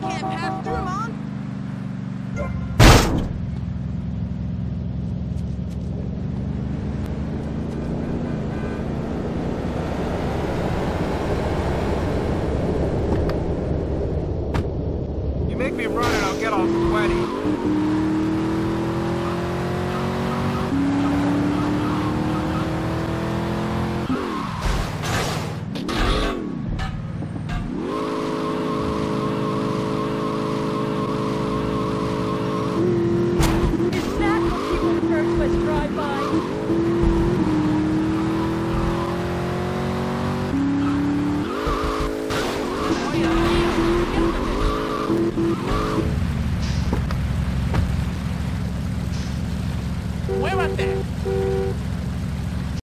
I can't pass through, Mom. You make me run and I'll get all sweaty. Muévate.